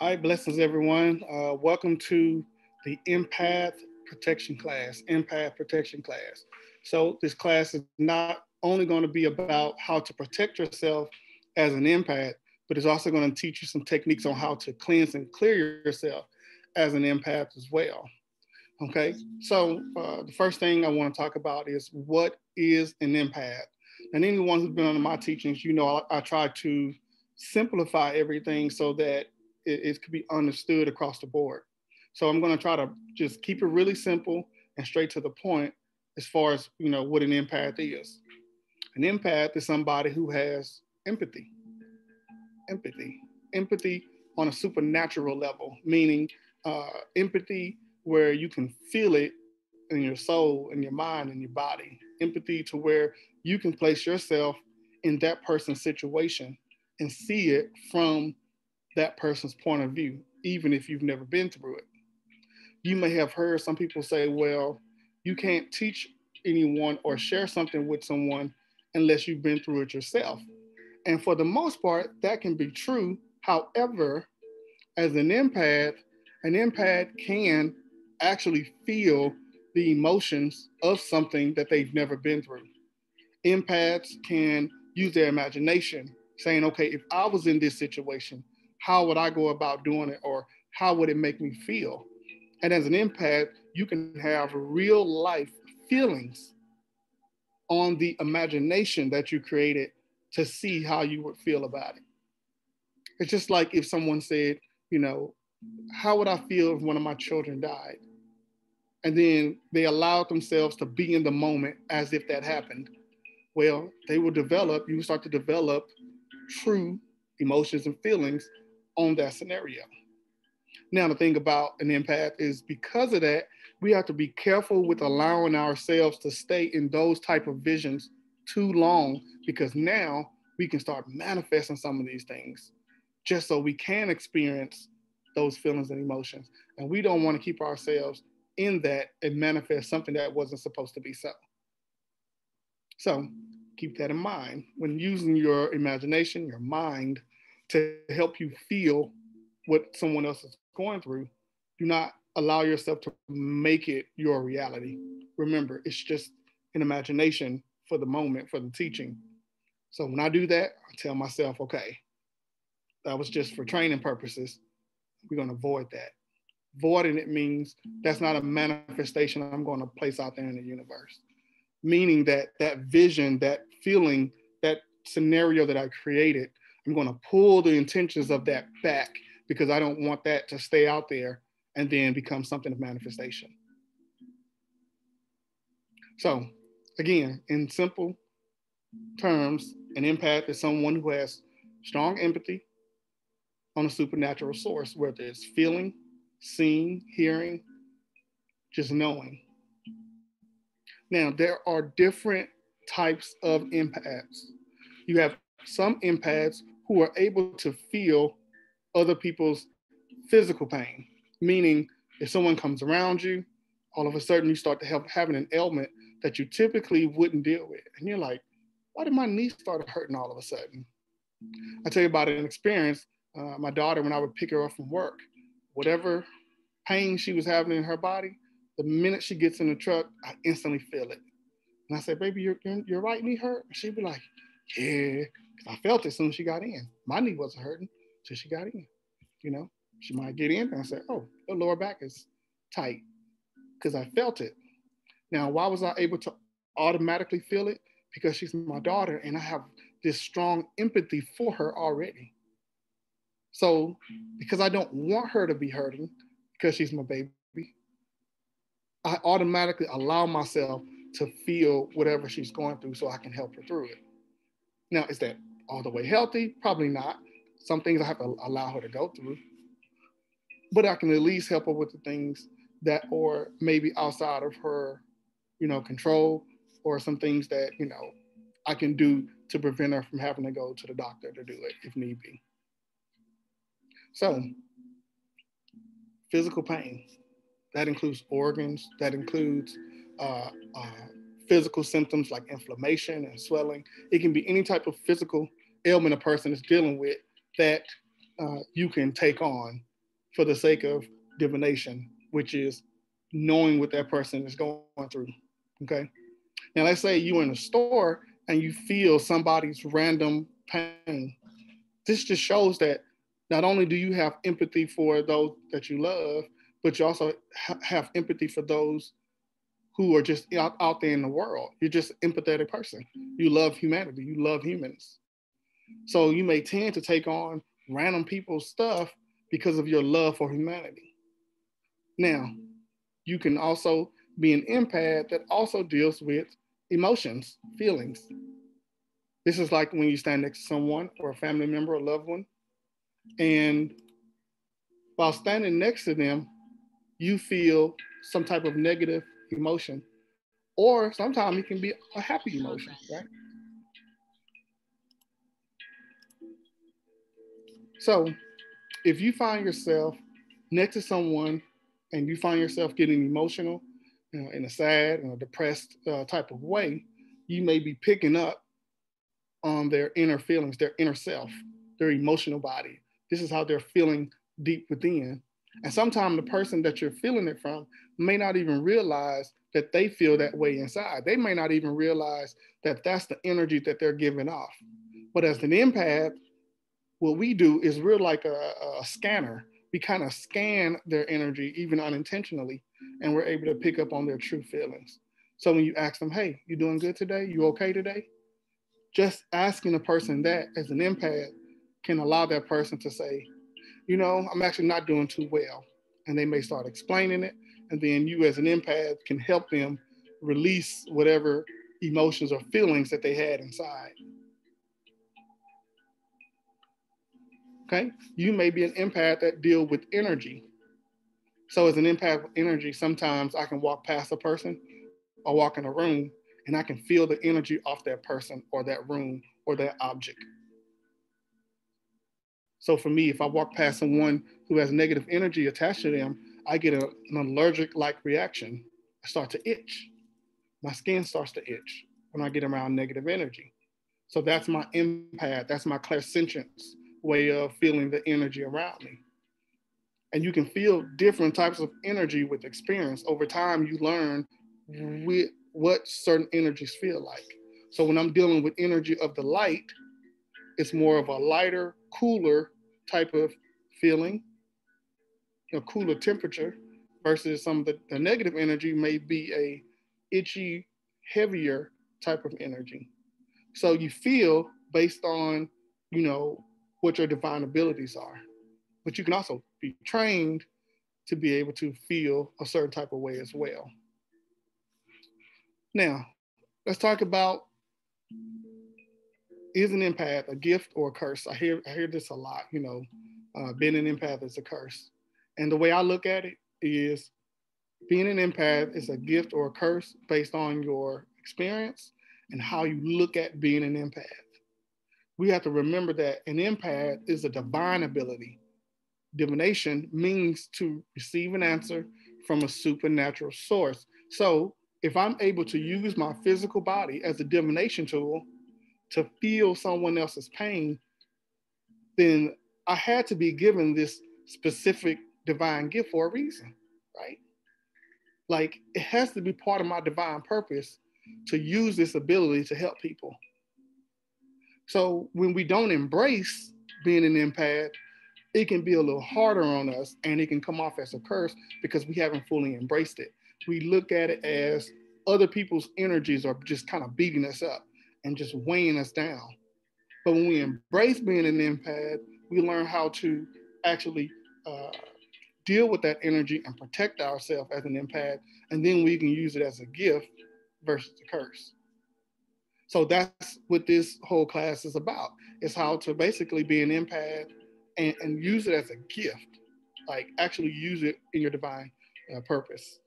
All right, blessings everyone. Uh, welcome to the empath protection class, empath protection class. So this class is not only going to be about how to protect yourself as an empath, but it's also going to teach you some techniques on how to cleanse and clear yourself as an empath as well. Okay, so uh, the first thing I want to talk about is what is an empath? And anyone who's been under my teachings, you know, I, I try to simplify everything so that it, it could be understood across the board. So I'm going to try to just keep it really simple and straight to the point as far as you know what an empath is. An empath is somebody who has empathy. Empathy. Empathy on a supernatural level, meaning uh, empathy where you can feel it in your soul, in your mind, in your body. Empathy to where you can place yourself in that person's situation and see it from that person's point of view, even if you've never been through it. You may have heard some people say, well, you can't teach anyone or share something with someone unless you've been through it yourself. And for the most part, that can be true. However, as an empath, an empath can actually feel the emotions of something that they've never been through. Empaths can use their imagination, saying, okay, if I was in this situation, how would I go about doing it? Or how would it make me feel? And as an empath, you can have real life feelings on the imagination that you created to see how you would feel about it. It's just like if someone said, you know, how would I feel if one of my children died? And then they allowed themselves to be in the moment as if that happened. Well, they will develop, you start to develop true emotions and feelings on that scenario. Now, the thing about an empath is because of that, we have to be careful with allowing ourselves to stay in those type of visions too long because now we can start manifesting some of these things just so we can experience those feelings and emotions. And we don't want to keep ourselves in that and manifest something that wasn't supposed to be so. So keep that in mind when using your imagination, your mind to help you feel what someone else is going through. Do not allow yourself to make it your reality. Remember, it's just an imagination for the moment, for the teaching. So when I do that, I tell myself, okay, that was just for training purposes. We're going to avoid that. Voiding it means that's not a manifestation I'm going to place out there in the universe. Meaning that that vision, that feeling, that scenario that I created, I'm going to pull the intentions of that back because I don't want that to stay out there and then become something of manifestation. So, again, in simple terms, an empath is someone who has strong empathy on a supernatural source, whether it's feeling, seeing, hearing, just knowing. Now, there are different types of empaths. You have some empaths who are able to feel other people's physical pain, meaning if someone comes around you, all of a sudden you start to have having an ailment that you typically wouldn't deal with. And you're like, why did my knee start hurting all of a sudden? I tell you about an experience. Uh, my daughter, when I would pick her up from work, whatever pain she was having in her body, the minute she gets in the truck, I instantly feel it. And I said, baby, your, your, your right knee hurt? And she'd be like, yeah, because I felt it as soon as she got in. My knee wasn't hurting till she got in. You know, she might get in and I said, oh, the lower back is tight because I felt it. Now, why was I able to automatically feel it? Because she's my daughter and I have this strong empathy for her already. So, because I don't want her to be hurting because she's my baby, I automatically allow myself to feel whatever she's going through so I can help her through it. Now, is that all the way healthy? Probably not. Some things I have to allow her to go through, but I can at least help her with the things that are maybe outside of her, you know, control, or some things that you know I can do to prevent her from having to go to the doctor to do it if need be. So, physical pain that includes organs, that includes uh, uh, physical symptoms like inflammation and swelling. It can be any type of physical ailment a person is dealing with that uh, you can take on for the sake of divination, which is knowing what that person is going through. Okay. Now, let's say you're in a store and you feel somebody's random pain. This just shows that not only do you have empathy for those that you love, but you also ha- have empathy for those who are just out, out there in the world. You're just an empathetic person. You love humanity, you love humans. So you may tend to take on random people's stuff because of your love for humanity. Now, you can also be an empath that also deals with emotions, feelings. This is like when you stand next to someone or a family member or loved one, and while standing next to them, you feel some type of negative emotion, or sometimes it can be a happy emotion, right? So, if you find yourself next to someone and you find yourself getting emotional you know, in a sad a depressed uh, type of way, you may be picking up on their inner feelings, their inner self, their emotional body. This is how they're feeling deep within. And sometimes the person that you're feeling it from may not even realize that they feel that way inside. They may not even realize that that's the energy that they're giving off. But as an empath, what we do is we're like a, a scanner. We kind of scan their energy, even unintentionally, and we're able to pick up on their true feelings. So when you ask them, hey, you doing good today? You okay today? Just asking a person that as an empath can allow that person to say, you know, I'm actually not doing too well. And they may start explaining it. And then you, as an empath, can help them release whatever emotions or feelings that they had inside. Okay, you may be an empath that deal with energy. So as an empath with energy, sometimes I can walk past a person or walk in a room and I can feel the energy off that person or that room or that object. So for me, if I walk past someone who has negative energy attached to them, I get a, an allergic like reaction. I start to itch. My skin starts to itch when I get around negative energy. So that's my empath, that's my clairsentience way of feeling the energy around me. And you can feel different types of energy with experience. Over time, you learn with what certain energies feel like. So when I'm dealing with energy of the light, it's more of a lighter, cooler type of feeling, a cooler temperature, versus some of the, the negative energy may be a itchy, heavier type of energy. So you feel based on, you know, what your divine abilities are. But you can also be trained to be able to feel a certain type of way as well. Now, let's talk about is an empath a gift or a curse? I hear I hear this a lot. You know, uh, being an empath is a curse, and the way I look at it is being an empath is a gift or a curse based on your experience and how you look at being an empath we have to remember that an empath is a divine ability. Divination means to receive an answer from a supernatural source. So if I'm able to use my physical body as a divination tool to feel someone else's pain, then I had to be given this specific divine gift for a reason, right? Like it has to be part of my divine purpose to use this ability to help people. So when we don't embrace being an empath, it can be a little harder on us and it can come off as a curse because we haven't fully embraced it. We look at it as other people's energies are just kind of beating us up and just weighing us down. But when we embrace being an empath, we learn how to actually uh, deal with that energy and protect ourselves as an empath. And then we can use it as a gift versus a curse. So that's what this whole class is about. Is how to basically be an empath and, and use it as a gift, like actually use it in your divine uh, purpose.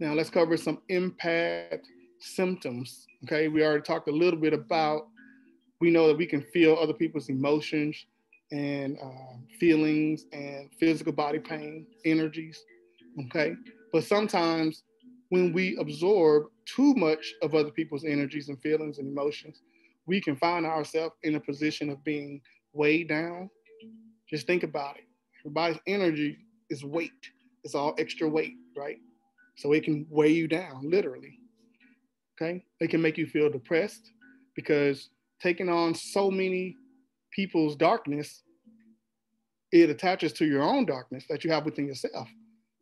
Now let's cover some empath symptoms. Okay, we already talked a little bit about. We know that we can feel other people's emotions and uh, feelings and physical body pain, energies. Okay, but sometimes when we absorb too much of other people's energies and feelings and emotions, we can find ourselves in a position of being weighed down. Just think about it. Everybody's energy is weight. It's all extra weight, right? So it can weigh you down, literally. Okay. It can make you feel depressed because taking on so many people's darkness, it attaches to your own darkness that you have within yourself.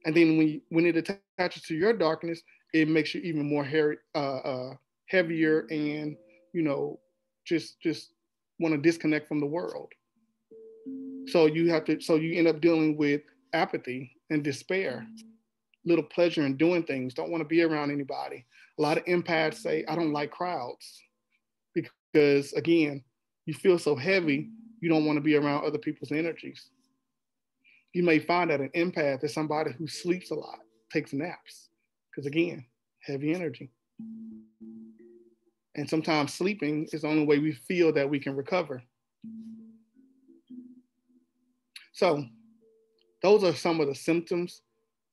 And then when, you, when it attaches to your darkness, it makes you even more hairy, uh, uh, heavier and, you know, just, just want to disconnect from the world. So you have to, so you end up dealing with apathy and despair, little pleasure in doing things, don't want to be around anybody. A lot of empaths say, I don't like crowds because again, you feel so heavy, you don't want to be around other people's energies. You may find that an empath is somebody who sleeps a lot, takes naps, because again, heavy energy. And sometimes sleeping is the only way we feel that we can recover. So, those are some of the symptoms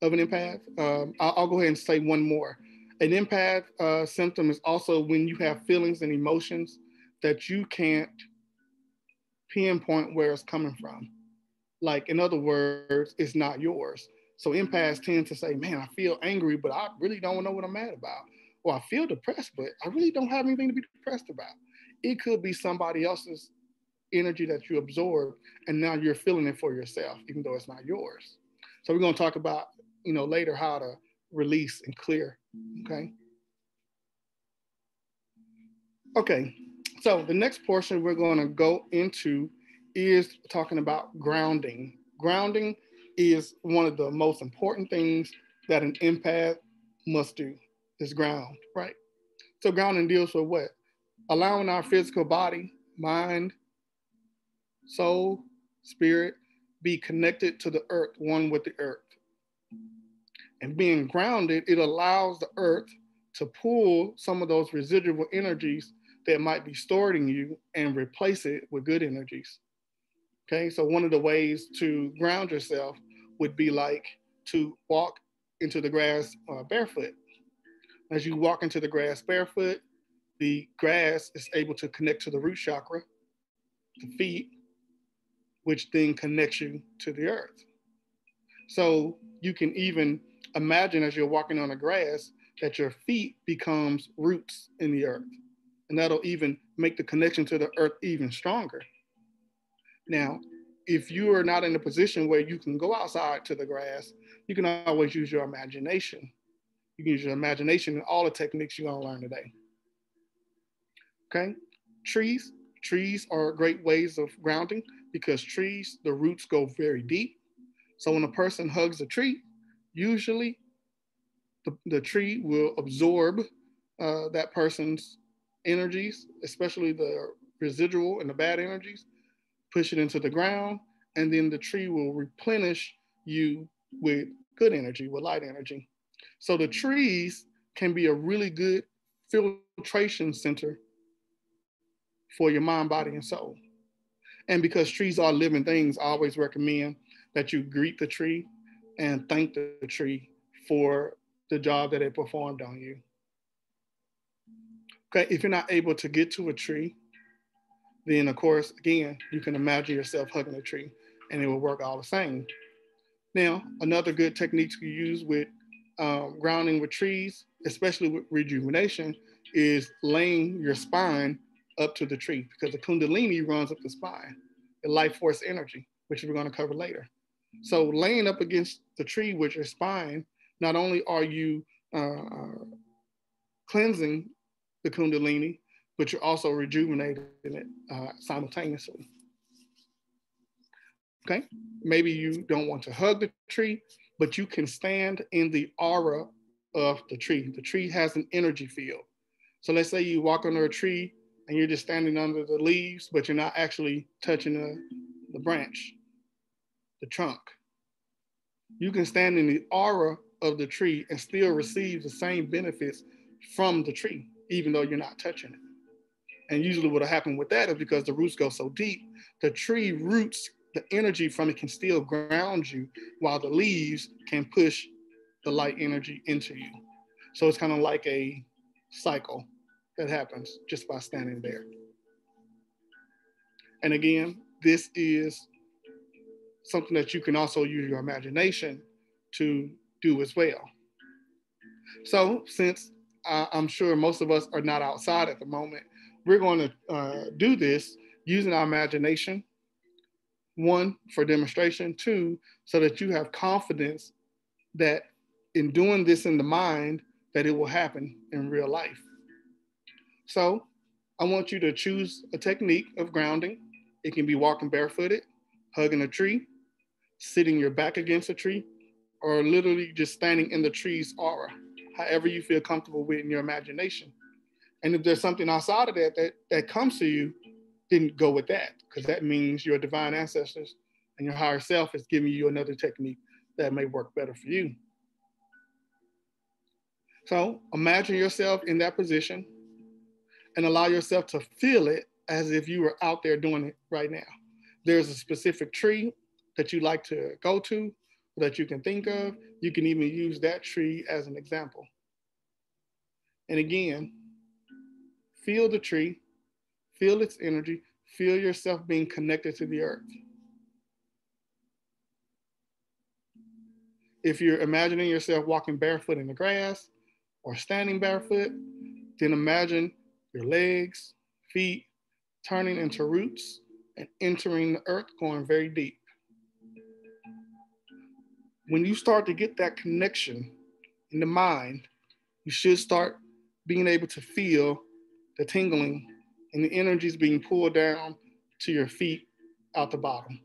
of an empath. Um, I'll, I'll, go ahead and say one more. An empath uh, symptom is also when you have feelings and emotions that you can't pinpoint where it's coming from. Like, in other words, it's not yours. So empaths mm-hmm. tend to say, man, I feel angry, but I really don't know what I'm mad about. Or I feel depressed, but I really don't have anything to be depressed about. It could be somebody else's energy that you absorb, and now you're feeling it for yourself, even though it's not yours. So we're going to talk about, you know, later how to release and clear. Okay. Okay. So the next portion we're going to go into is talking about grounding. Grounding is one of the most important things that an empath must do is ground, right? So grounding deals with what? Allowing our physical body, mind, soul, spirit be connected to the earth, one with the earth. And being grounded, it allows the earth to pull some of those residual energies that might be stored in you and replace it with good energies. Okay, so one of the ways to ground yourself would be like to walk into the grass uh, barefoot. As you walk into the grass barefoot, the grass is able to connect to the root chakra, the feet, which then connects you to the earth. So you can even imagine as you're walking on the grass that your feet becomes roots in the earth. And that'll even make the connection to the earth even stronger. Now, if you are not in a position where you can go outside to the grass, you can always use your imagination. You can use your imagination and all the techniques you're gonna learn today. Okay, trees. Trees are great ways of grounding because trees, the roots go very deep. So when a person hugs a tree, usually the, the tree will absorb uh, that person's energies, especially the residual and the bad energies, push it into the ground, and then the tree will replenish you with good energy, with light energy. So the trees can be a really good filtration center for your mind, body, and soul. And because trees are living things, I always recommend that you greet the tree and thank the tree for the job that it performed on you. Okay, if you're not able to get to a tree, then of course, again, you can imagine yourself hugging a tree and it will work all the same. Now, another good technique you use with um, grounding with trees, especially with rejuvenation, is laying your spine up to the tree because the Kundalini runs up the spine, the life force energy, which we're going to cover later. So, laying up against the tree with your spine, not only are you uh cleansing the Kundalini, but you're also rejuvenating it uh, simultaneously. Okay, maybe you don't want to hug the tree, but you can stand in the aura of the tree. The tree has an energy field. So let's say you walk under a tree and you're just standing under the leaves, but you're not actually touching the, the branch, the trunk. You can stand in the aura of the tree and still receive the same benefits from the tree, even though you're not touching it. And usually what'll happen with that is because the roots go so deep, the tree roots, the energy from it can still ground you while the leaves can push the light energy into you. So it's kind of like a cycle that happens just by standing there. And again, this is something that you can also use your imagination to do as well. So, since I'm sure most of us are not outside at the moment, we're going to uh, do this using our imagination. One, for demonstration. Two, so that you have confidence that in doing this in the mind, that it will happen in real life. So I want you to choose a technique of grounding. It can be walking barefooted, hugging a tree, sitting your back against a tree, or literally just standing in the tree's aura, however you feel comfortable with in your imagination. And if there's something outside of that that, that comes to you, then go with that, because that means your divine ancestors and your higher self is giving you another technique that may work better for you. So imagine yourself in that position and allow yourself to feel it as if you were out there doing it right now. There's a specific tree that you like to go to that you can think of. You can even use that tree as an example. And again, feel the tree, feel its energy, feel yourself being connected to the earth. If you're imagining yourself walking barefoot in the grass, or standing barefoot, then imagine your legs, feet turning into roots and entering the earth, going very deep. When you start to get that connection in the mind, you should start being able to feel the tingling and the energy is being pulled down to your feet out the bottom.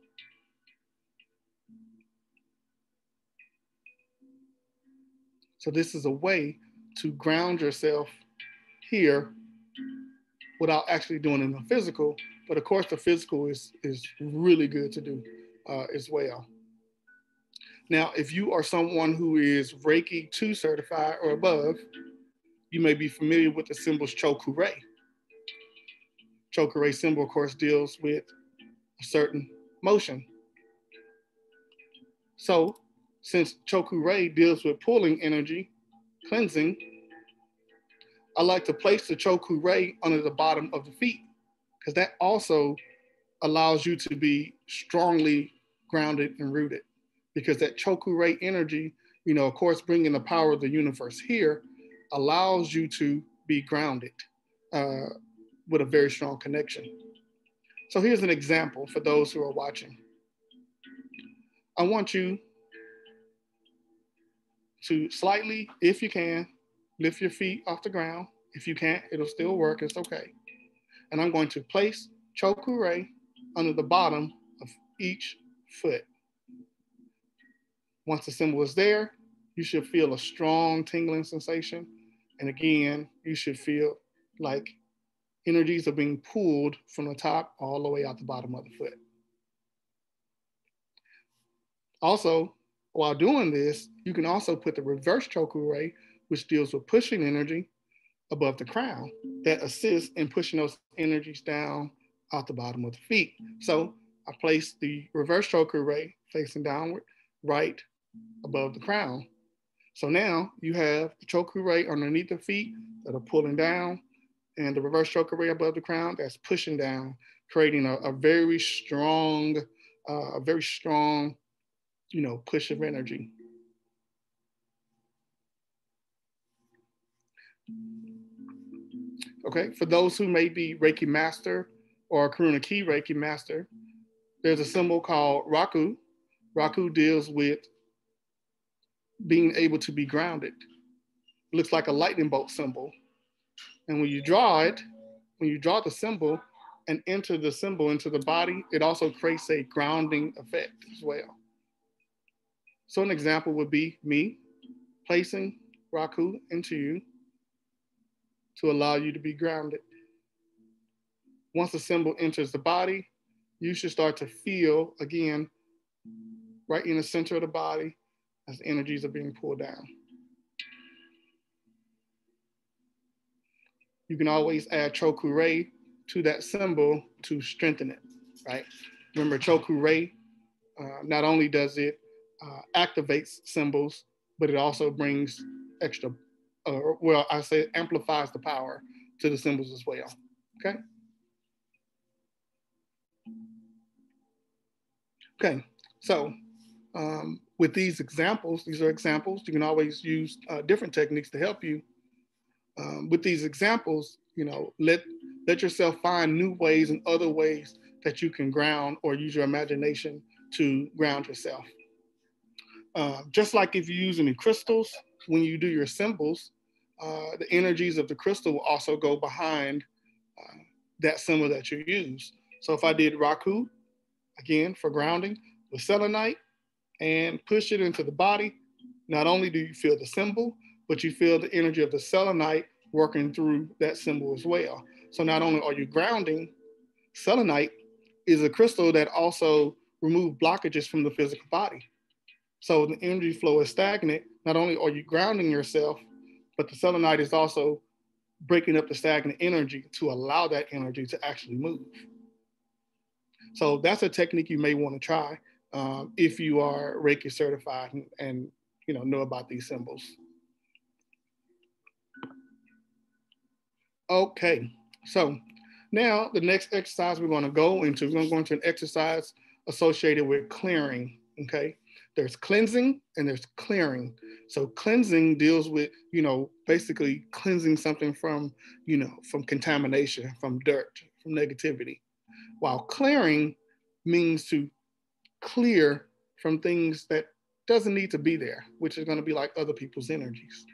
So, this is a way to ground yourself here without actually doing it in the physical. But of course, the physical is, is really good to do uh, as well. Now, if you are someone who is Reiki 2 certified or above, you may be familiar with the symbols Choku Choku Rei symbol, of course, deals with a certain motion. So, since Choku Rei deals with pulling energy, cleansing, I like to place the choku rei under the bottom of the feet because that also allows you to be strongly grounded and rooted because that choku rei energy, you know, of course, bringing the power of the universe here allows you to be grounded uh, with a very strong connection. So here's an example for those who are watching. I want you to slightly, if you can, lift your feet off the ground. If you can't, it'll still work. It's okay. And I'm going to place Choku Rei under the bottom of each foot. Once the symbol is there, you should feel a strong tingling sensation. And again, you should feel like energies are being pulled from the top all the way out the bottom of the foot. Also, while doing this, you can also put the reverse choku rei, which deals with pushing energy above the crown that assists in pushing those energies down out the bottom of the feet. So I place the reverse choku rei facing downward, right above the crown. So now you have the choku rei underneath the feet that are pulling down and the reverse choku rei above the crown that's pushing down, creating a, a very strong, uh, a very strong you know, push of energy. Okay, for those who may be Reiki Master or Karuna Ki Reiki Master, there's a symbol called Raku. Raku deals with being able to be grounded. Looks like a lightning bolt symbol. And when you draw it, when you draw the symbol and enter the symbol into the body, it also creates a grounding effect as well. So an example would be me placing Raku into you to allow you to be grounded. Once the symbol enters the body, you should start to feel again right in the center of the body as energies are being pulled down. You can always add Choku Rei to that symbol to strengthen it, right? Remember, Choku Rei, uh, not only does it uh, activates symbols, but it also brings extra, uh, well, I say amplifies the power to the symbols as well. Okay. Okay. So um, with these examples, these are examples, you can always use uh, different techniques to help you. Um, with these examples, you know, let, let yourself find new ways and other ways that you can ground or use your imagination to ground yourself. Uh, just like if you're using crystals, when you do your symbols, uh, the energies of the crystal will also go behind uh, that symbol that you use. So if I did Raku, again for grounding, with selenite, and push it into the body, not only do you feel the symbol, but you feel the energy of the selenite working through that symbol as well. So not only are you grounding, selenite is a crystal that also removes blockages from the physical body. So the energy flow is stagnant. Not only are you grounding yourself, but the selenite is also breaking up the stagnant energy to allow that energy to actually move. So that's a technique you may want to try um, if you are Reiki certified and, and you know know about these symbols. Okay, so now the next exercise we're going to go into, we're to go into an exercise associated with clearing. Okay, there's cleansing and there's clearing. So cleansing deals with, you know, basically cleansing something from, you know, from contamination, from dirt, from negativity. While clearing means to clear from things that doesn't need to be there, which is going to be like other people's energies.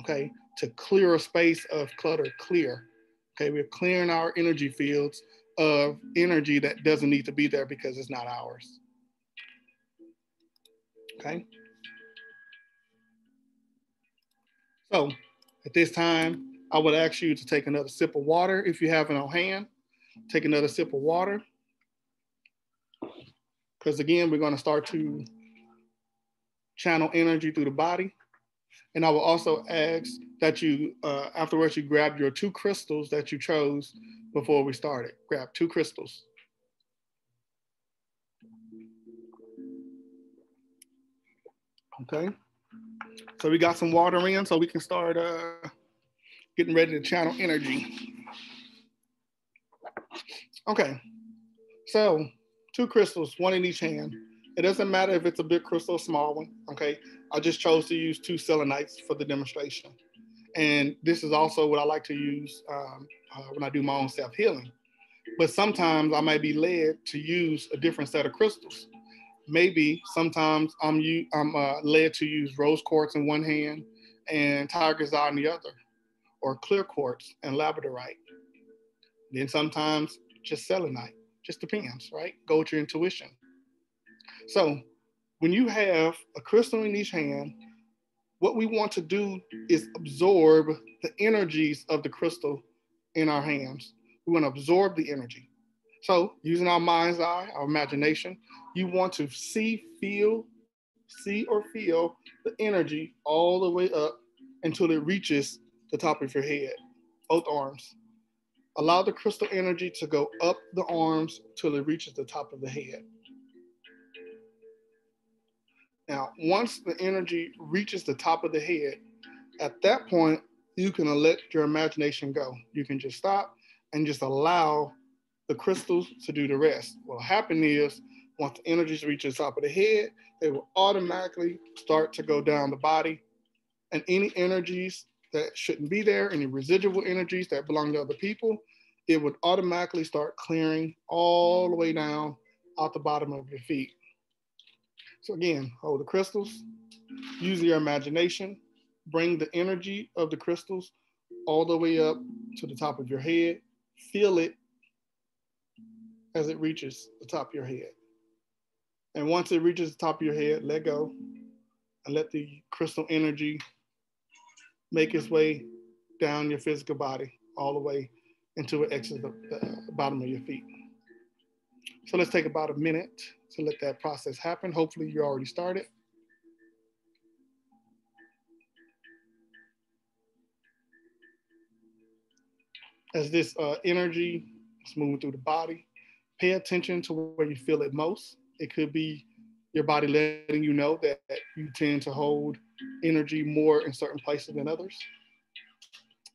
Okay, to clear a space of clutter, clear. Okay, we're clearing our energy fields of energy that doesn't need to be there because it's not ours okay? So at this time, I would ask you to take another sip of water if you have it on hand. Take another sip of water. Because again, we're gonna start to channel energy through the body. And I will also ask that you, uh, afterwards, you grab your two crystals that you chose before we started. Grab two crystals. Okay. So we got some water in so we can start uh, getting ready to channel energy. Okay. So two crystals, one in each hand. It doesn't matter if it's a big crystal or small one. Okay. I just chose to use two selenites for the demonstration. And this is also what I like to use um, uh, when I do my own self healing. But sometimes I might be led to use a different set of crystals maybe sometimes I'm you I'm uh, led to use rose quartz in one hand and tiger's eye in the other, or clear quartz and labradorite. Then sometimes just selenite. Just depends, right? Go with your intuition. So when you have a crystal in each hand, what we want to do is absorb the energies of the crystal in our hands. We want to absorb the energy. So using our mind's eye, our imagination, you want to see, feel, see or feel the energy all the way up until it reaches the top of your head, both arms. Allow the crystal energy to go up the arms till it reaches the top of the head. Now, once the energy reaches the top of the head, at that point, you can let your imagination go. You can just stop and just allow the crystals to do the rest. What will happen is once the energies reach the top of the head, they will automatically start to go down the body. And any energies that shouldn't be there, any residual energies that belong to other people, it would automatically start clearing all the way down out the bottom of your feet. So again, hold the crystals, use your imagination, bring the energy of the crystals all the way up to the top of your head, feel it as it reaches the top of your head. And once it reaches the top of your head, let go and let the crystal energy make its way down your physical body all the way until it exits the, the bottom of your feet. So let's take about a minute to let that process happen. Hopefully you already started. As this uh, energy is moving through the body, pay attention to where you feel it most. It could be your body letting you know that you tend to hold energy more in certain places than others.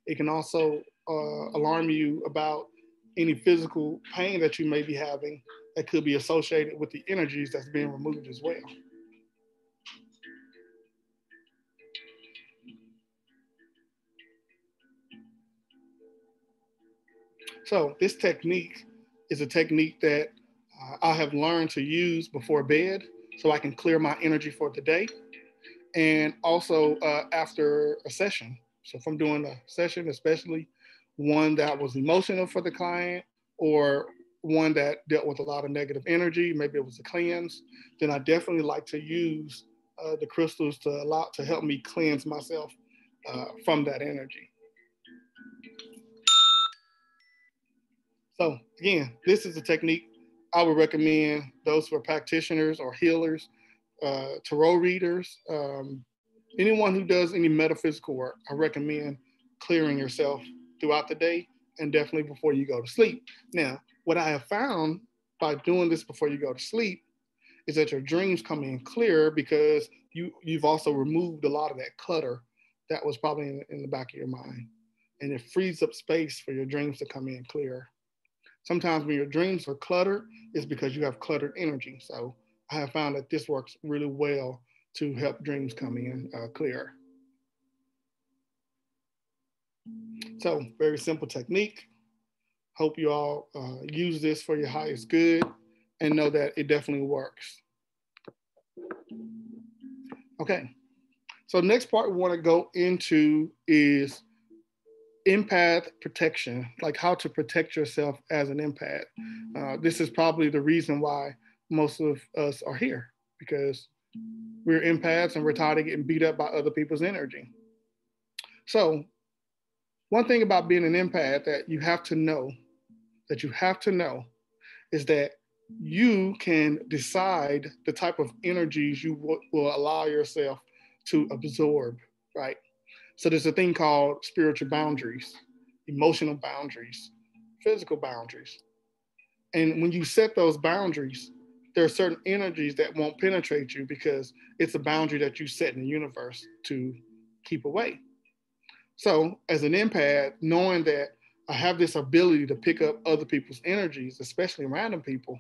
It can also uh, alarm you about any physical pain that you may be having that could be associated with the energies that's being removed as well. So this technique is a technique that uh, I have learned to use before bed so I can clear my energy for the day and also uh, after a session. So if I'm doing a session, especially one that was emotional for the client or one that dealt with a lot of negative energy, maybe it was a cleanse, then I definitely like to use uh, the crystals to allow to help me cleanse myself uh, from that energy. So again, this is a technique I would recommend those who are practitioners or healers, uh, tarot readers, um, anyone who does any metaphysical work. I recommend clearing yourself throughout the day and definitely before you go to sleep. Now, what I have found by doing this before you go to sleep is that your dreams come in clearer because you you've also removed a lot of that clutter that was probably in, in the back of your mind, and it frees up space for your dreams to come in clearer. Sometimes when your dreams are cluttered, it's because you have cluttered energy. So I have found that this works really well to help dreams come in uh, clearer. So very simple technique. Hope you all uh, use this for your highest good and know that it definitely works. Okay, so next part we want to go into is empath protection, like how to protect yourself as an empath. Uh, this is probably the reason why most of us are here because we're empaths and we're tired of getting beat up by other people's energy. So, one thing about being an empath that you have to know, that you have to know, is that you can decide the type of energies you w- will allow yourself to absorb, right? So there's a thing called spiritual boundaries, emotional boundaries, physical boundaries. And when you set those boundaries, there are certain energies that won't penetrate you because it's a boundary that you set in the universe to keep away. So, as an empath, knowing that I have this ability to pick up other people's energies, especially random people,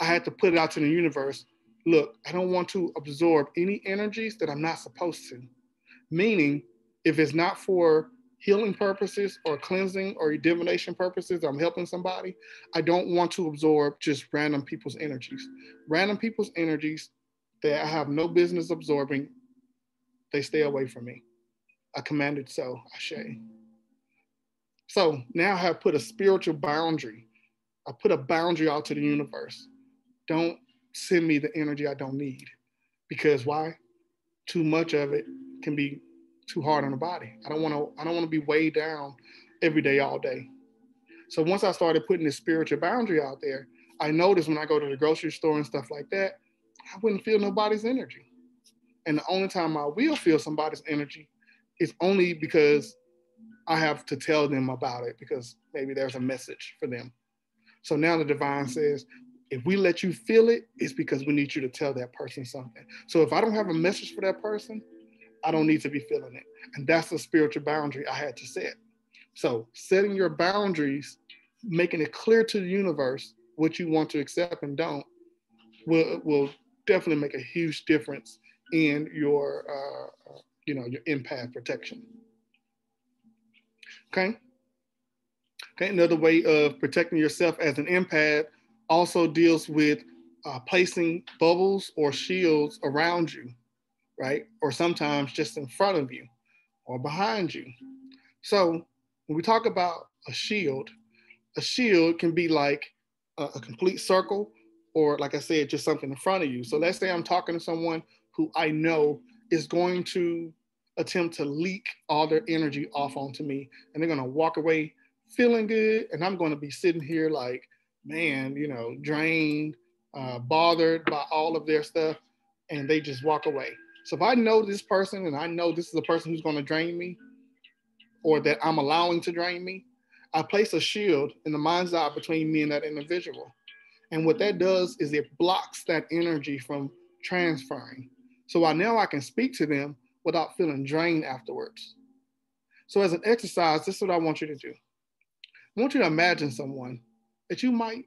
I had to put it out to the universe. Look, I don't want to absorb any energies that I'm not supposed to. Meaning, if it's not for healing purposes or cleansing or divination purposes, I'm helping somebody, I don't want to absorb just random people's energies. Random people's energies that I have no business absorbing, they stay away from me. I commanded so, Ashe. So now I have put a spiritual boundary. I put a boundary out to the universe. Don't send me the energy I don't need. Because why? Too much of it can be too hard on the body. I don't want to. I don't want to be weighed down every day, all day. So once I started putting this spiritual boundary out there, I noticed when I go to the grocery store and stuff like that, I wouldn't feel nobody's energy. And the only time I will feel somebody's energy is only because I have to tell them about it because maybe there's a message for them. So now the divine says, if we let you feel it, it's because we need you to tell that person something. So if I don't have a message for that person, I don't need to be feeling it. And that's a spiritual boundary I had to set. So setting your boundaries, making it clear to the universe what you want to accept and don't, will will definitely make a huge difference in your uh, uh you know your empath protection. Okay. Okay. Another way of protecting yourself as an empath also deals with uh, placing bubbles or shields around you right? Or sometimes just in front of you or behind you. So when we talk about a shield, a shield can be like a, a complete circle, or like I said, just something in front of you. So let's say I'm talking to someone who I know is going to attempt to leak all their energy off onto me, and they're gonna walk away feeling good, and I'm gonna be sitting here like, man, you know, drained, uh, bothered by all of their stuff, and they just walk away. So if I know this person and I know this is a person who's going to drain me or that I'm allowing to drain me, I place a shield in the mind's eye between me and that individual. And what that does is it blocks that energy from transferring. So I now I can speak to them without feeling drained afterwards. So as an exercise, this is what I want you to do. I want you to imagine someone that you might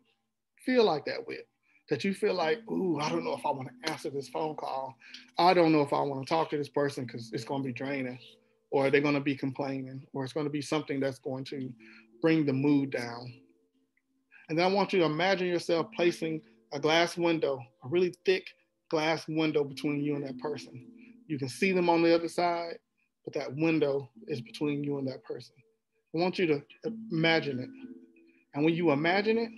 feel like that with, that you feel like, ooh, I don't know if I want to answer this phone call. I don't know if I want to talk to this person because it's going to be draining, or they're going to be complaining, or it's going to be something that's going to bring the mood down. And then I want you to imagine yourself placing a glass window, a really thick glass window between you and that person. You can see them on the other side, but that window is between you and that person. I want you to imagine it. And when you imagine it,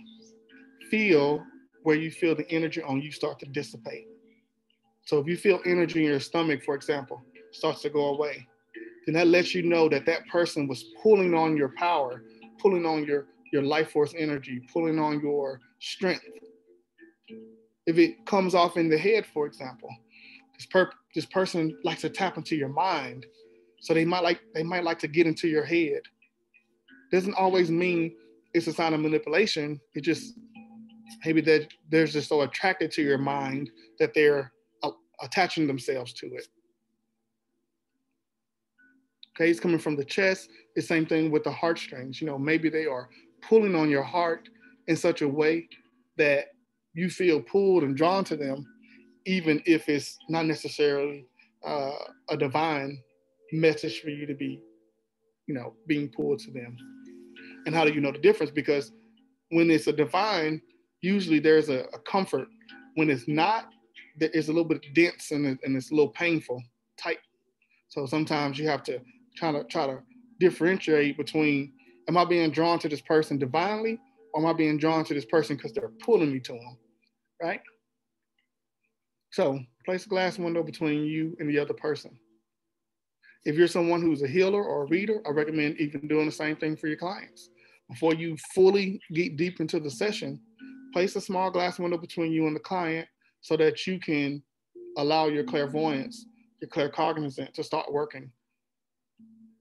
feel where you feel the energy on you start to dissipate. So if you feel energy in your stomach, for example, starts to go away, then that lets you know that that person was pulling on your power, pulling on your, your life force energy, pulling on your strength. If it comes off in the head, for example, this, per- this person likes to tap into your mind. So they might like they might like to get into your head doesn't always mean it's a sign of manipulation. It just maybe that they're just so attracted to your mind that they're attaching themselves to it. Okay, it's coming from the chest. The same thing with the heartstrings. You know, maybe they are pulling on your heart in such a way that you feel pulled and drawn to them, even if it's not necessarily uh, a divine message for you to be, you know, being pulled to them. And how do you know the difference? Because when it's a divine, usually there's a, a comfort. When it's not, it's a little bit dense and, and it's a little painful, tight. So sometimes you have to try to try to differentiate between am I being drawn to this person divinely or am I being drawn to this person because they're pulling me to them, right? So place a glass window between you and the other person. If you're someone who's a healer or a reader, I recommend even doing the same thing for your clients. Before you fully get deep into the session, place a small glass window between you and the client so that you can allow your clairvoyance, your claircognizant to start working.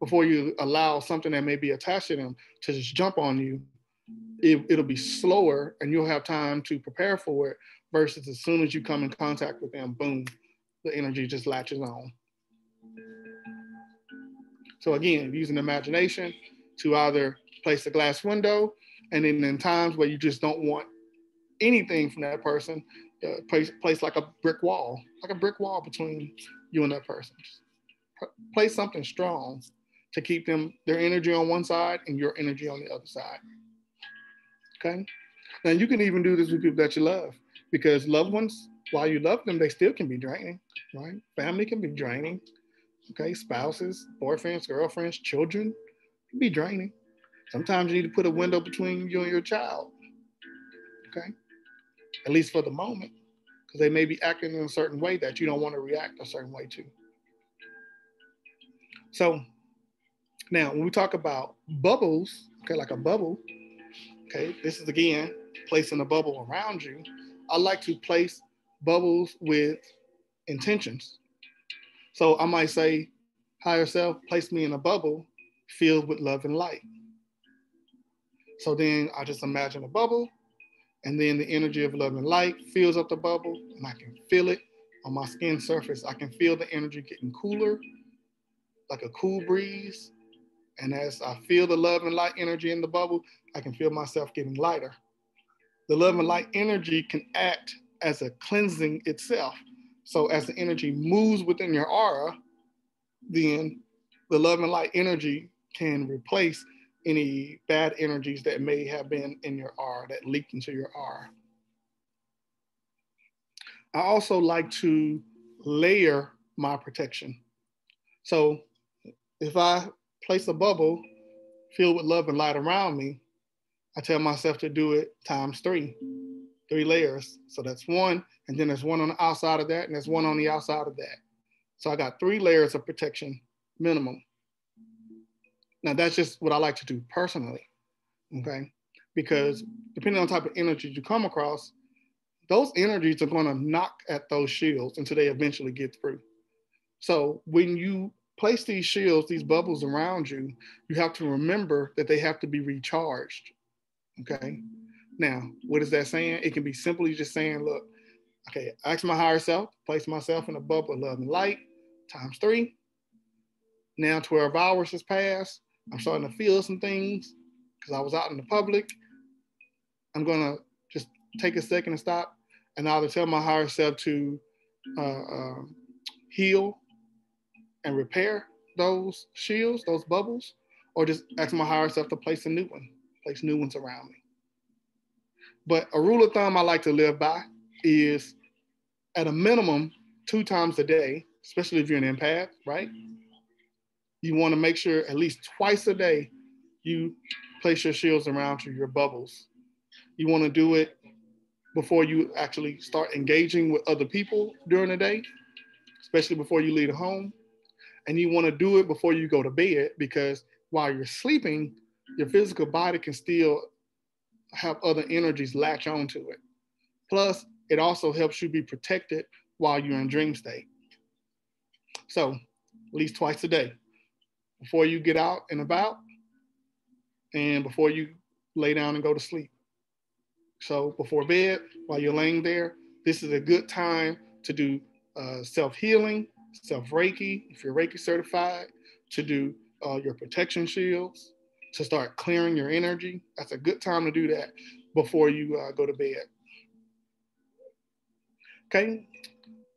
Before you allow something that may be attached to them to just jump on you, it, it'll be slower and you'll have time to prepare for it versus as soon as you come in contact with them, boom, the energy just latches on. So again, using imagination to either place a glass window, and then in times where you just don't want anything from that person, uh, place place like a brick wall, like a brick wall between you and that person. place something strong to keep them their energy on one side and your energy on the other side. Okay. Now you can even do this with people that you love because loved ones, while you love them, they still can be draining, right? Family can be draining. Okay, spouses, boyfriends, girlfriends, children can be draining. Sometimes you need to put a window between you and your child. Okay, at least for the moment, because they may be acting in a certain way that you don't want to react a certain way to. So now when we talk about bubbles, okay, like a bubble, okay, this is again placing a bubble around you. I like to place bubbles with intentions. So I might say, higher self, place me in a bubble filled with love and light. So then I just imagine a bubble, and then the energy of love and light fills up the bubble, and I can feel it on my skin surface. I can feel the energy getting cooler, like a cool breeze. And as I feel the love and light energy in the bubble, I can feel myself getting lighter. The love and light energy can act as a cleansing itself. So as the energy moves within your aura, then the love and light energy can replace any bad energies that may have been in your aura, that leaked into your aura. I also like to layer my protection. So if I place a bubble filled with love and light around me, I tell myself to do it times three three layers. So that's one, and then there's one on the outside of that, and there's one on the outside of that. So I got three layers of protection minimum. Now that's just what I like to do personally, okay? Because depending on type of energy you come across, those energies are gonna knock at those shields until they eventually get through. So when you place these shields, these bubbles around you, you have to remember that they have to be recharged, okay? Now, what is that saying? It can be simply just saying, look, okay, ask my higher self, place myself in a bubble of love and light, times three. Now 12 hours has passed. I'm starting to feel some things. because I was out in the public. I'm gonna just take a second and stop and either tell my higher self to uh, uh, heal and repair those shields, those bubbles, or just ask my higher self to place a new one, place new ones around me. But a rule of thumb I like to live by is at a minimum two times a day, especially if you're an empath, right? You want to make sure at least twice a day you place your shields around you, your bubbles. You want to do it before you actually start engaging with other people during the day, especially before you leave home. And you want to do it before you go to bed because while you're sleeping, your physical body can still have other energies latch onto it. Plus, it also helps you be protected while you're in dream state. So, at least twice a day before you get out and about and before you lay down and go to sleep. So before bed, while you're laying there, this is a good time to do uh, self-healing, self-Reiki, if you're Reiki certified, to do uh, your protection shields, to start clearing your energy. That's a good time to do that before you uh, go to bed. Okay.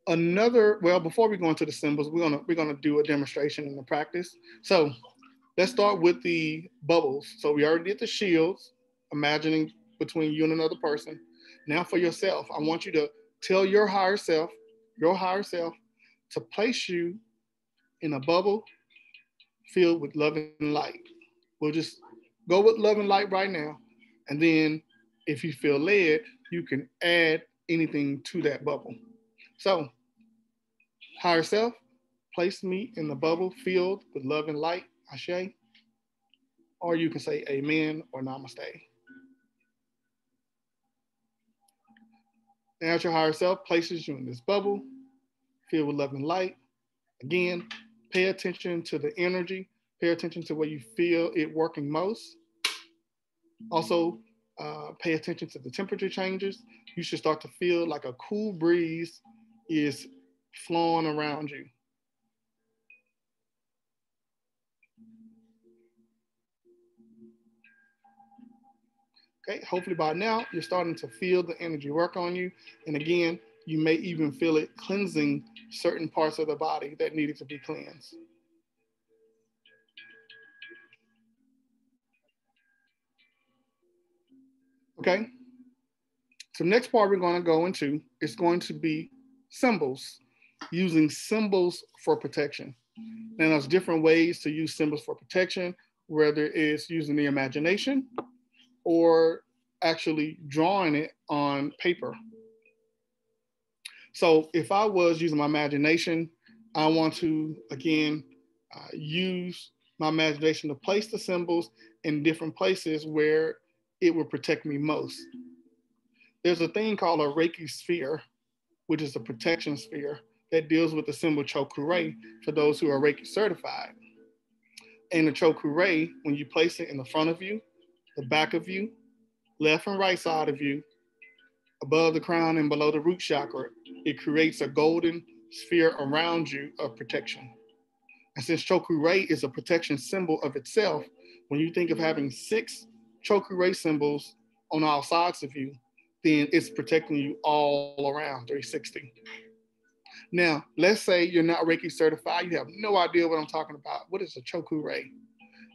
Another, well, before we go into the symbols, we're gonna we're gonna do a demonstration in the practice. So let's start with the bubbles. So we already did the shields, imagining between you and another person. Now for yourself, I want you to tell your higher self, your higher self, to place you in a bubble filled with love and light. We'll just go with love and light right now. And then if you feel led, you can add anything to that bubble. So, higher self, place me in the bubble filled with love and light, Ashe. Or you can say amen or namaste. Now your higher self places you in this bubble, filled with love and light. Again, pay attention to the energy, pay attention to where you feel it working most. Also, uh, pay attention to the temperature changes. You should start to feel like a cool breeze is flowing around you. Okay, hopefully by now you're starting to feel the energy work on you. And again, you may even feel it cleansing certain parts of the body that needed to be cleansed. Okay, so next part we're going to go into is going to be symbols, using symbols for protection. Now there's different ways to use symbols for protection, whether it's using the imagination, or actually drawing it on paper. So if I was using my imagination, I want to, again, uh, use my imagination to place the symbols in different places where it will protect me most. There's a thing called a Reiki sphere, which is a protection sphere that deals with the symbol Cho-Ku-Rei for those who are Reiki certified. And the Cho-Ku-Rei, when you place it in the front of you, the back of you, left and right side of you, above the crown and below the root chakra, it creates a golden sphere around you of protection. And since Cho-Ku-Rei is a protection symbol of itself, when you think of having six Cho-Ku-Rei symbols on all sides of you, then it's protecting you all around 360. Now, let's say you're not Reiki certified, you have no idea what I'm talking about. What is a Cho-Ku-Rei?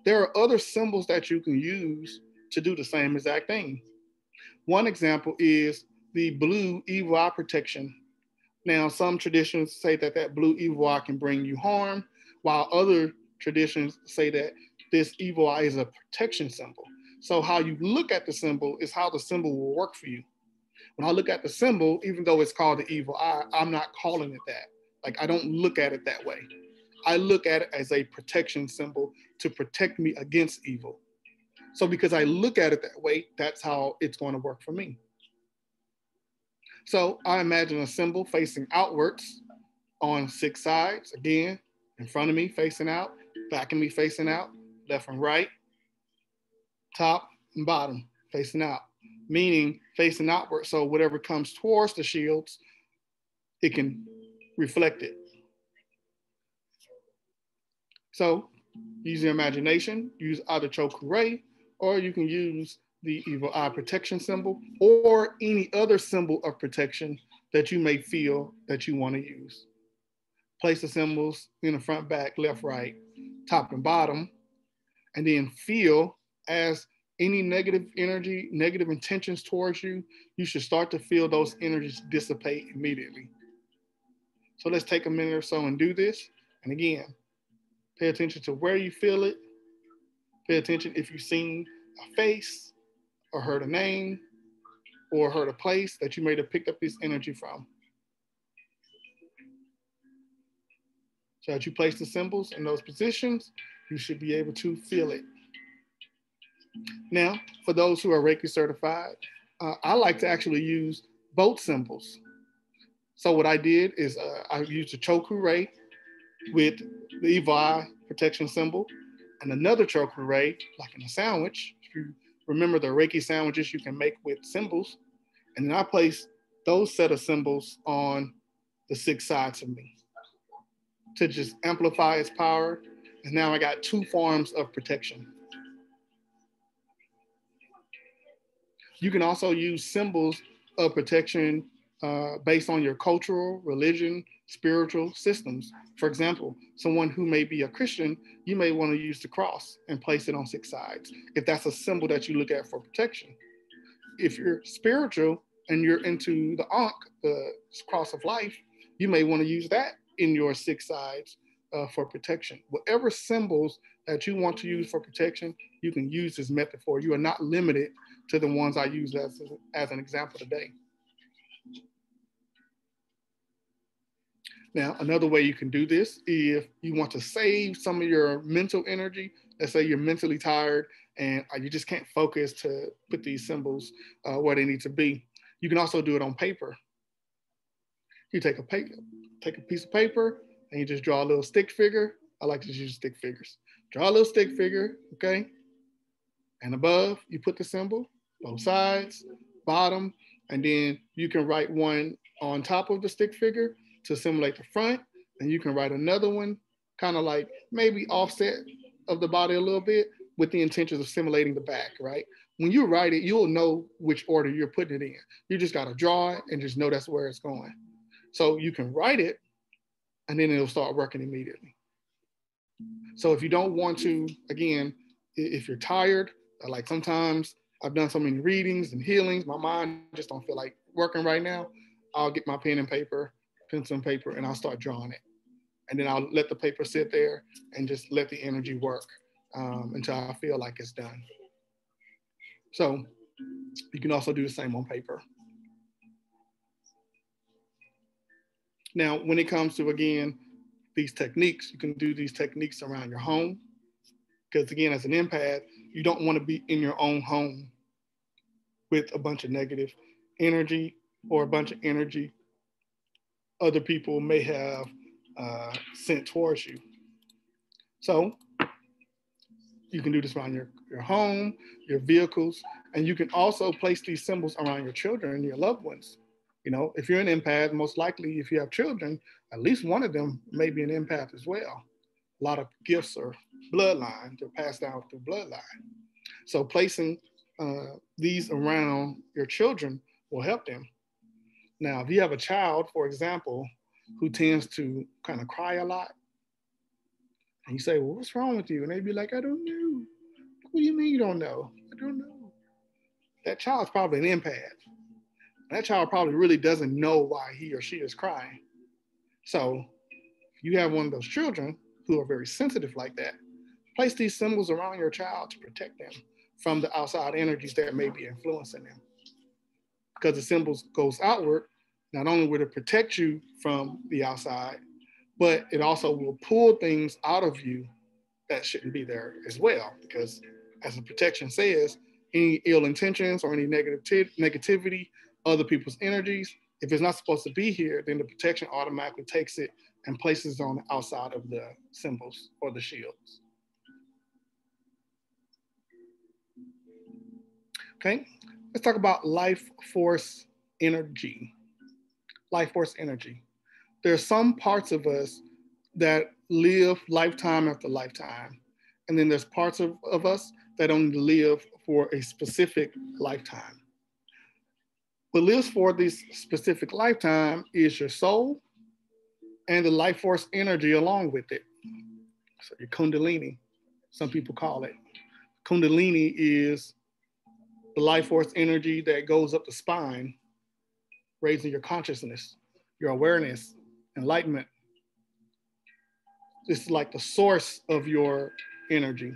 There are other symbols that you can use to do the same exact thing. One example is the blue evil eye protection. Now, some traditions say that that blue evil eye can bring you harm, while other traditions say that this evil eye is a protection symbol. So, how you look at the symbol is how the symbol will work for you. When I look at the symbol, even though it's called the evil eye, I'm not calling it that. Like, I don't look at it that way. I look at it as a protection symbol to protect me against evil. So because I look at it that way, that's how it's going to work for me. So I imagine a symbol facing outwards on six sides, again, in front of me facing out, back of me facing out, left and right, top and bottom facing out, meaning facing outward. So whatever comes towards the shields, it can reflect it. So use your imagination, use either Cho-Ku-Rei or you can use the evil eye protection symbol or any other symbol of protection that you may feel that you want to use. Place the symbols in the front, back, left, right, top, and bottom, and then feel as any negative energy, negative intentions towards you, you should start to feel those energies dissipate immediately. So let's take a minute or so and do this. And again, pay attention to where you feel it. Pay attention if you've seen a face or heard a name or heard a place that you may have picked up this energy from. So as you place the symbols in those positions, you should be able to feel it. Now, for those who are Reiki certified, uh, I like to actually use both symbols. So what I did is uh, I used a Choku Rei with the eye protection symbol and another Choku Rei, like in a sandwich. If you remember the Reiki sandwiches you can make with symbols. And then I place those set of symbols on the six sides of me to just amplify its power. And now I got two forms of protection. You can also use symbols of protection uh, based on your cultural, religion, spiritual systems. For example, someone who may be a Christian, you may want to use the cross and place it on six sides if that's a symbol that you look at for protection. If you're spiritual and you're into the Ankh, the cross of life, you may want to use that in your six sides uh, for protection. Whatever symbols that you want to use for protection, you can use this method for. You are not limited to the ones I use as, as an example today. Now, another way you can do this, if you want to save some of your mental energy, let's say you're mentally tired and uh, you just can't focus to put these symbols uh, where they need to be, you can also do it on paper. You take a paper, take a piece of paper, and you just draw a little stick figure. I like to use stick figures. Draw a little stick figure, okay? And above, you put the symbol, both sides, bottom, and then you can write one on top of the stick figure to simulate the front, and you can write another one, kind of like maybe offset of the body a little bit with the intentions of simulating the back, right? When you write it, you'll know which order you're putting it in. You just gotta draw it and just know that's where it's going. So you can write it and then it'll start working immediately. So if you don't want to, again, if you're tired, like sometimes I've done so many readings and healings. My mind just don't feel like working right now. I'll get my pen and paper, pencil and paper, and I'll start drawing it. And then I'll let the paper sit there and just let the energy work um, until I feel like it's done. So you can also do the same on paper. Now, when it comes to, again, these techniques, you can do these techniques around your home. Because again, as an empath, you don't want to be in your own home with a bunch of negative energy or a bunch of energy other people may have uh, sent towards you. So you can do this around your, your home, your vehicles, and you can also place these symbols around your children and your loved ones. You know, if you're an empath, most likely if you have children, at least one of them may be an empath as well. A lot of gifts are bloodline, they're passed down through bloodline. So placing uh, these around your children will help them. Now, if you have a child, for example, who tends to kind of cry a lot, and you say, Well, what's wrong with you? And they'd be like, I don't know. What do you mean you don't know? I don't know. That child's probably an empath. That child probably really doesn't know why he or she is crying. So, you have one of those children who are very sensitive like that, place these symbols around your child to protect them from the outside energies that may be influencing them. Because the symbols goes outward, not only will it protect you from the outside, but it also will pull things out of you that shouldn't be there as well. Because as the protection says, any ill intentions or any negative negativity, other people's energies, if it's not supposed to be here, then the protection automatically takes it and places it on the outside of the symbols or the shields. Okay, let's talk about life force energy. Life force energy. There are some parts of us that live lifetime after lifetime. And then there's parts of, of us that only live for a specific lifetime. What lives for this specific lifetime is your soul and the life force energy along with it. So your kundalini, some people call it. Kundalini is the life force energy that goes up the spine, raising your consciousness, your awareness, enlightenment. This is like the source of your energy.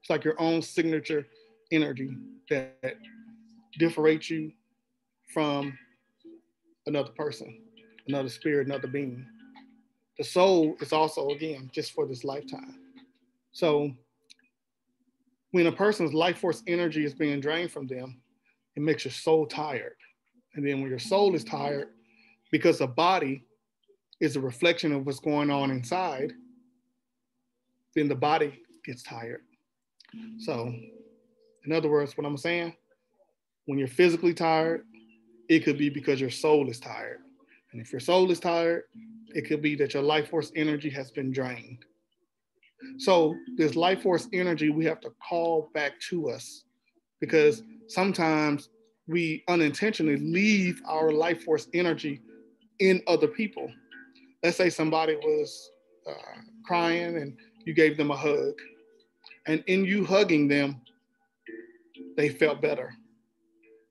It's like your own signature energy that differentiates you from another person, another spirit, another being. The soul is also, again, just for this lifetime. So when a person's life force energy is being drained from them, it makes your soul tired. And then when your soul is tired, because the body is a reflection of what's going on inside, then the body gets tired. So, in other words, what I'm saying, when you're physically tired, it could be because your soul is tired. And if your soul is tired, it could be that your life force energy has been drained. So, this life force energy we have to call back to us because sometimes we unintentionally leave our life force energy in other people. Let's say somebody was uh, crying and you gave them a hug and in you hugging them, they felt better.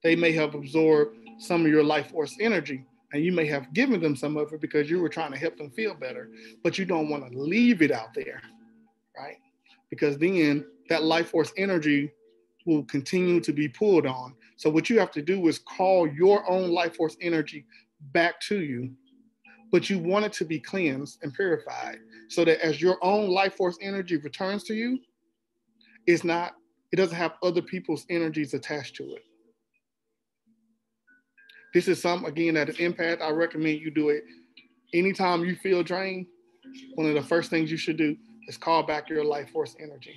They may have absorbed some of your life force energy, and you may have given them some of it because you were trying to help them feel better, but you don't want to leave it out there, right? Because then that life force energy will continue to be pulled on. So, what you have to do is call your own life force energy back to you, but you want it to be cleansed and purified so that as your own life force energy returns to you, it's not, it doesn't have other people's energies attached to it. This is some, again, at an empath, I recommend you do it anytime you feel drained. One of the first things you should do is call back your life force energy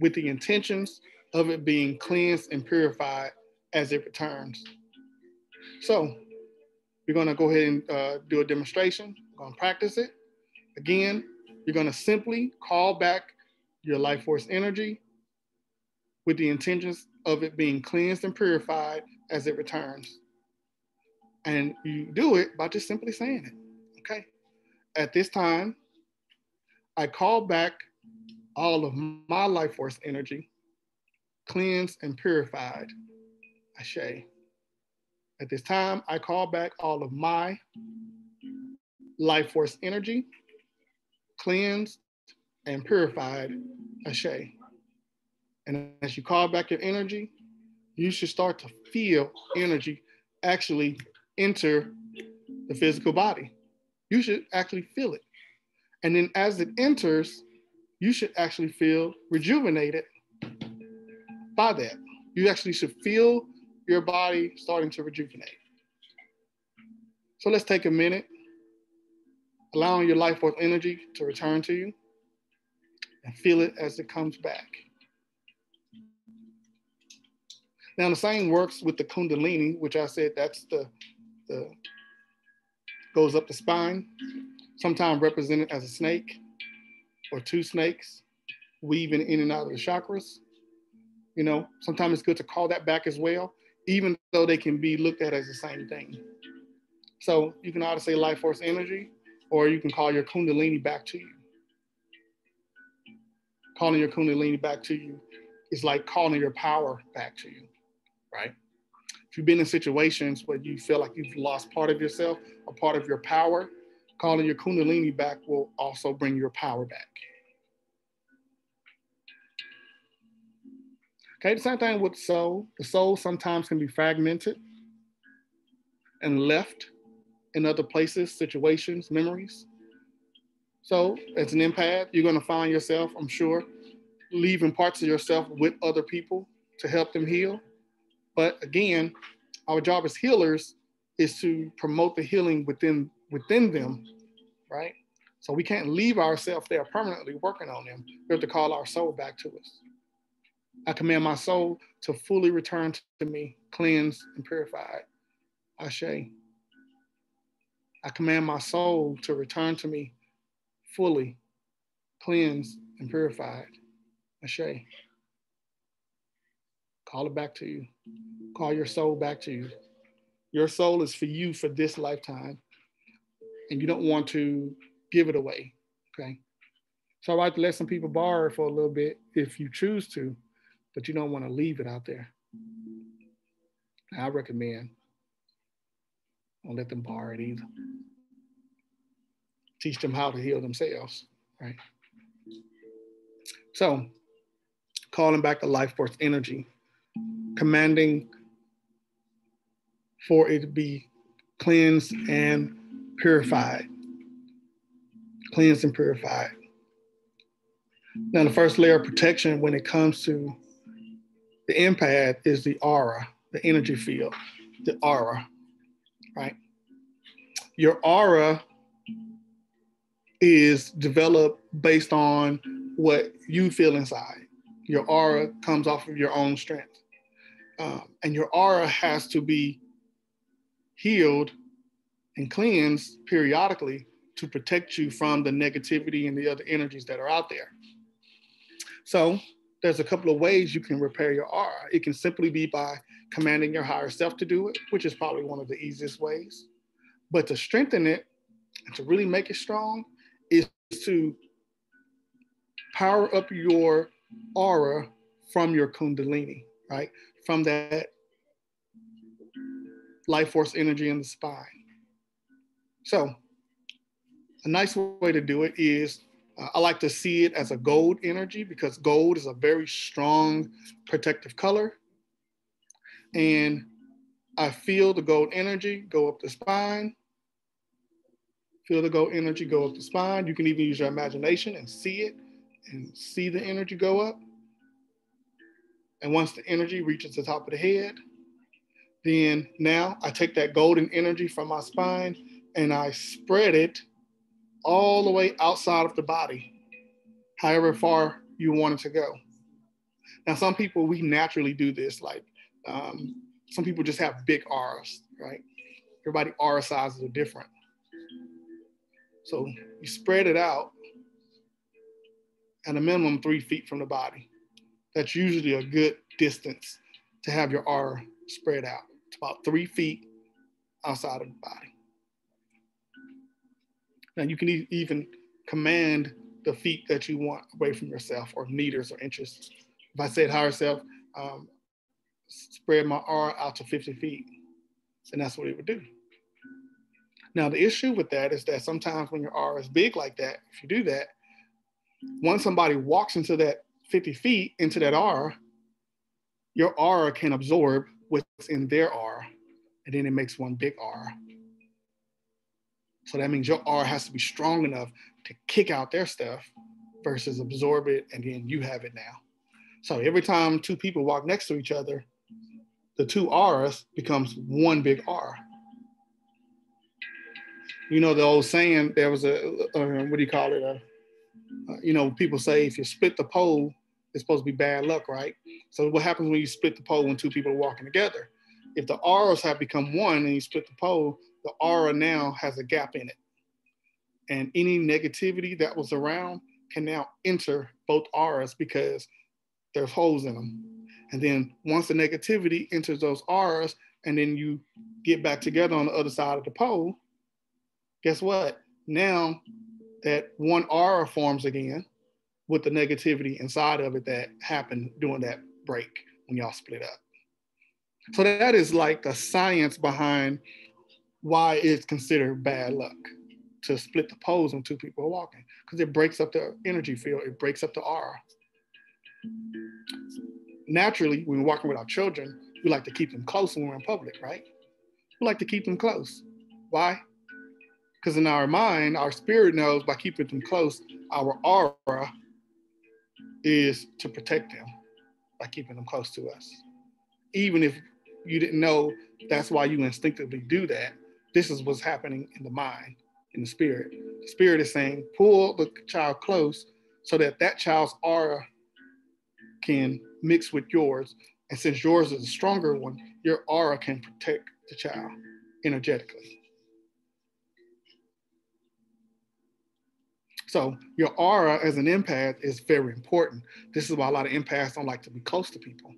with the intentions of it being cleansed and purified as it returns. So we're gonna go ahead and uh, do a demonstration. We're gonna practice it. Again, you're gonna simply call back your life force energy with the intentions of it being cleansed and purified as it returns. And you do it by just simply saying it. Okay. At this time, I call back all of my life force energy, cleansed and purified. Ashe. At this time, I call back all of my life force energy, cleansed and purified. Ashe. And as you call back your energy, you should start to feel energy actually enter the physical body. You should actually feel it. And then as it enters, you should actually feel rejuvenated by that. You actually should feel your body starting to rejuvenate. So let's take a minute, allowing your life force energy to return to you and feel it as it comes back. Now the same works with the Kundalini, which I said that's the, the goes up the spine, sometimes represented as a snake or two snakes, weaving in and out of the chakras. You know, sometimes it's good to call that back as well, even though they can be looked at as the same thing. So you can either say life force energy, or you can call your Kundalini back to you. Calling your Kundalini back to you is like calling your power back to you right? If you've been in situations where you feel like you've lost part of yourself or part of your power, calling your Kundalini back will also bring your power back. Okay, the same thing with soul. The soul sometimes can be fragmented and left in other places, situations, memories. So, as an empath, you're going to find yourself, I'm sure, leaving parts of yourself with other people to help them heal. But again, our job as healers is to promote the healing within within them, right? So we can't leave ourselves there permanently working on them. We have to call our soul back to us. I command my soul to fully return to me, cleansed and purified. Ashe. I command my soul to return to me fully, cleansed and purified. Ashe. Call it back to you. Call your soul back to you. Your soul is for you for this lifetime, and you don't want to give it away. Okay. So I like to let some people borrow for a little bit if you choose to, but you don't want to leave it out there. I recommend don't let them borrow it either. Teach them how to heal themselves, right? So, calling back the life force energy, commanding for it to be cleansed and purified. Cleansed and purified. Now, the first layer of protection when it comes to the empath is the aura, the energy field, the aura, right? Your aura is developed based on what you feel inside. Your aura comes off of your own strength. Um, and your aura has to be healed and cleanse periodically to protect you from the negativity and the other energies that are out there. So there's a couple of ways you can repair your aura. It can simply be by commanding your higher self to do it, which is probably one of the easiest ways. But to strengthen it and to really make it strong is to power up your aura from your kundalini, right? From that life force energy in the spine. So, a nice way to do it is uh, I like to see it as a gold energy because gold is a very strong protective color. And I feel the gold energy go up the spine. Feel the gold energy go up the spine. You can even use your imagination and see it and see the energy go up. And once the energy reaches the top of the head, then now I take that golden energy from my spine and I spread it all the way outside of the body, however far you want it to go. Now, some people, we naturally do this. Like um, some people just have big auras, right? Everybody aura sizes are different. So you spread it out at a minimum three feet from the body. That's usually a good distance to have your aura spread out. It's about three feet outside of the body. Now you can e- even command the feet that you want away from yourself or meters or inches. If I said higher self, um, spread my aura out to 50 feet, and that's what it would do. Now the issue with that is that sometimes when your aura is big like that, if you do that, once somebody walks into that 50 feet into that aura, your aura can absorb what's in their aura, and then it makes one big aura. So that means your aura has to be strong enough to kick out their stuff versus absorb it and then you have it now. So every time two people walk next to each other, the two auras becomes one big aura. You know the old saying. There was a, a what do you call it? Uh, you know, people say if you split the pole, it's supposed to be bad luck, right? So what happens when you split the pole when two people are walking together? If the auras have become one and you split the pole, the aura now has a gap in it. And any negativity that was around can now enter both auras because there's holes in them. And then once the negativity enters those auras, and then you get back together on the other side of the pole, guess what? Now that one aura forms again with the negativity inside of it that happened during that break when y'all split up. So that is like the science behind why it's considered bad luck to split the poles when two people are walking because it breaks up the energy field, it breaks up the aura. Naturally, when we're walking with our children, we like to keep them close when we're in public, right? We like to keep them close. Why? Because in our mind, our spirit knows by keeping them close, our aura is to protect them by keeping them close to us. Even if you didn't know that's why you instinctively do that, this is what's happening in the mind, in the spirit. The spirit is saying, pull the child close so that that child's aura can mix with yours. And since yours is a stronger one, your aura can protect the child energetically. So your aura as an empath is very important. This is why a lot of empaths don't like to be close to people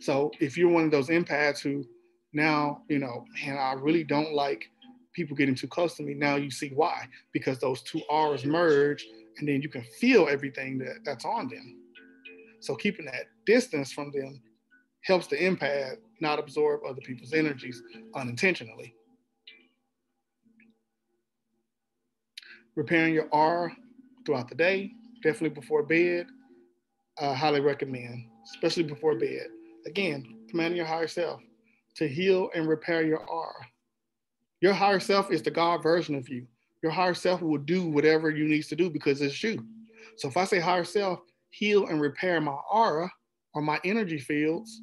So if you're one of those empaths who now, you know, man, I really don't like people getting too close to me. Now you see why, because those two auras merge and then you can feel everything that, that's on them. So keeping that distance from them helps the empath not absorb other people's energies unintentionally. Repairing your aura throughout the day, definitely before bed, I highly recommend, especially before bed. Again, commanding your higher self to heal and repair your aura. Your higher self is the God version of you. Your higher self will do whatever you needs to do because it's you. So if I say higher self, heal and repair my aura or my energy fields,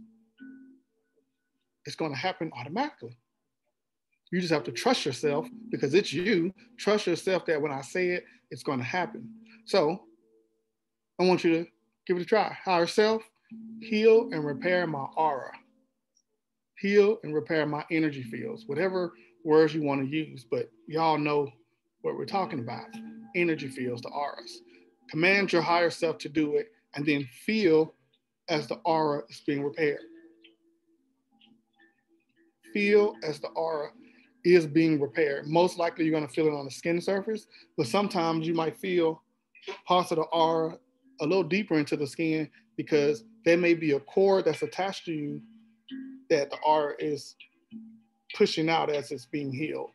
it's going to happen automatically. You just have to trust yourself because it's you. Trust yourself that when I say it, it's going to happen. So I want you to give it a try. Higher self, heal and repair my aura. Heal and repair my energy fields, whatever words you want to use, but y'all know what we're talking about energy fields, the auras. Command your higher self to do it and then feel as the aura is being repaired. Feel as the aura is being repaired. Most likely you're going to feel it on the skin surface, but sometimes you might feel parts of the aura a little deeper into the skin because there may be a cord that's attached to you that the aura is pushing out as it's being healed.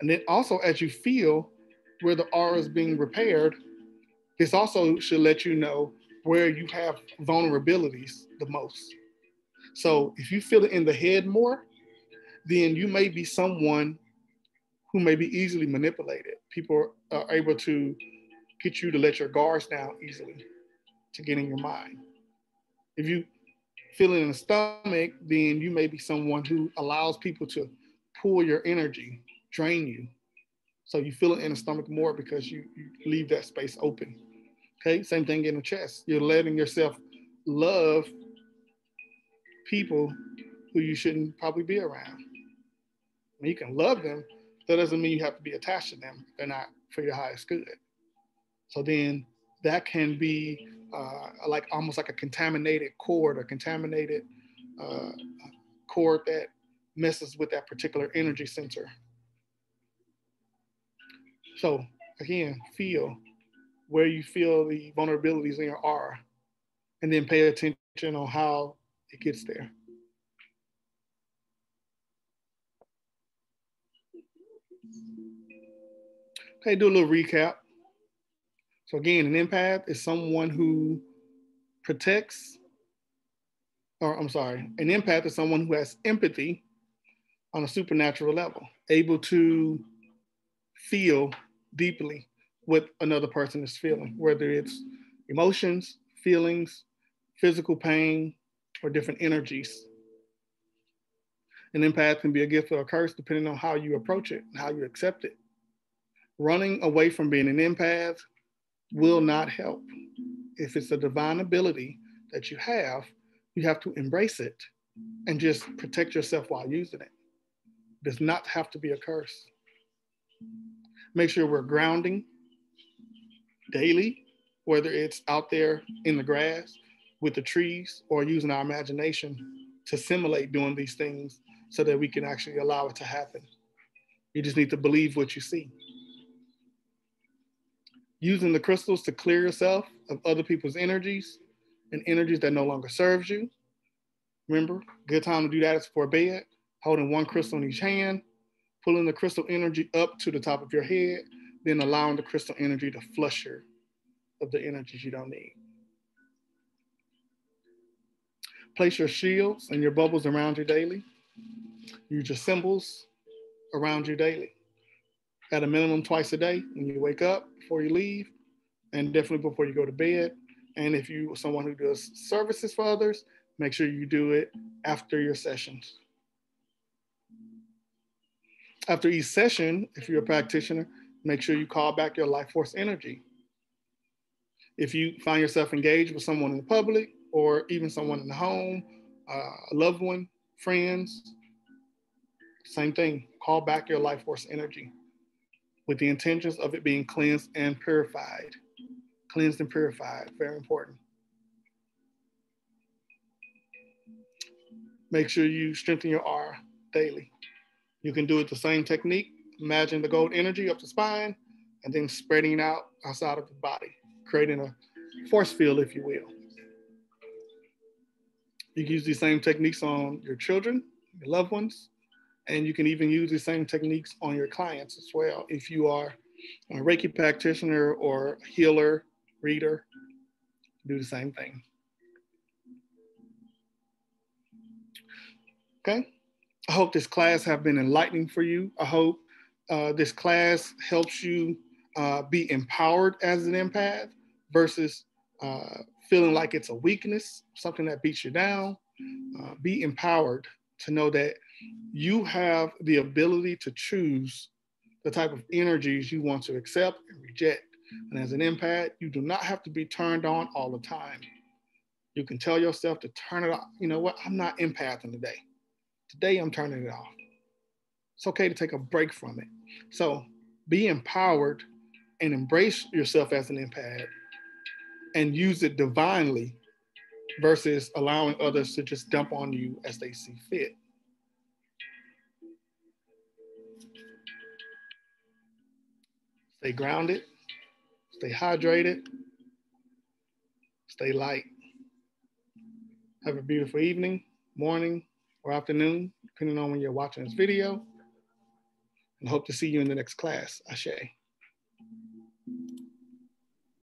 And then also as you feel where the aura is being repaired, this also should let you know where you have vulnerabilities the most. So if you feel it in the head more, then you may be someone who may be easily manipulated. People are able to get you to let your guards down easily to get in your mind. If you feel it in the stomach, then you may be someone who allows people to pull your energy, drain you. So you feel it in the stomach more because you, you leave that space open. Okay, same thing in the chest. You're letting yourself love people who you shouldn't probably be around. you can love them, that doesn't mean you have to be attached to them. They're not for your highest good. So then that can be uh, like almost like a contaminated cord or contaminated uh, cord that messes with that particular energy center. So again, feel where you feel the vulnerabilities in your aura, and then pay attention on how it gets there. Okay, do a little recap. So again, an empath is someone who protects, or I'm sorry, an empath is someone who has empathy on a supernatural level, able to feel deeply what another person is feeling, whether it's emotions, feelings, physical pain, or different energies. An empath can be a gift or a curse depending on how you approach it and how you accept it. Running away from being an empath will not help. If it's a divine ability that you have, you have to embrace it and just protect yourself while using it. it does not have to be a curse. Make sure we're grounding daily, whether it's out there in the grass with the trees or using our imagination to simulate doing these things so that we can actually allow it to happen. You just need to believe what you see using the crystals to clear yourself of other people's energies and energies that no longer serves you. Remember, good time to do that is for bed, holding one crystal in each hand, pulling the crystal energy up to the top of your head, then allowing the crystal energy to flush you of the energies you don't need. Place your shields and your bubbles around you daily. Use your symbols around you daily at a minimum twice a day when you wake up, before you leave, and definitely before you go to bed. And if you someone who does services for others, make sure you do it after your sessions. After each session, if you're a practitioner, make sure you call back your life force energy. If you find yourself engaged with someone in the public or even someone in the home, uh, a loved one, friends, same thing, call back your life force energy with the intentions of it being cleansed and purified. cleansed and purified. Very important. Make sure you strengthen your aura daily. You can do it the same technique. Imagine the gold energy up the spine and then spreading out outside of the body, creating a force field, if you will. You can use these same techniques on your children, your loved ones, and you can even use the same techniques on your clients as well. If you are a Reiki practitioner or healer, reader, do the same thing. Okay. I hope this class have been enlightening for you. I hope uh, this class helps you uh, be empowered as an empath versus uh, feeling like it's a weakness, something that beats you down. Uh, be empowered to know that you have the ability to choose the type of energies you want to accept and reject. And as an empath, you do not have to be turned on all the time. You can tell yourself to turn it off. You know what? I'm not empathing today. Today, I'm turning it off. It's okay to take a break from it. So be empowered and embrace yourself as an empath and use it divinely versus allowing others to just dump on you as they see fit. Stay grounded, stay hydrated, stay light. Have a beautiful evening, morning, or afternoon, depending on when you're watching this video. And hope to see you in the next class. Ashe.